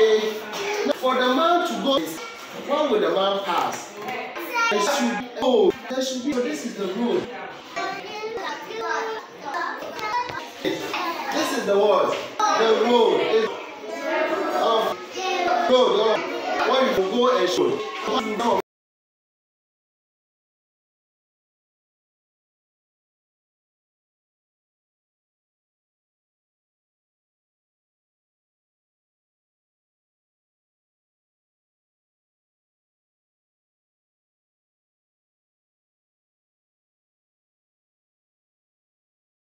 For the man to go, when will the man pass? There should be, oh, there should be, so this is the rule. This is the word. The road is um, of road. Um, when you go and show,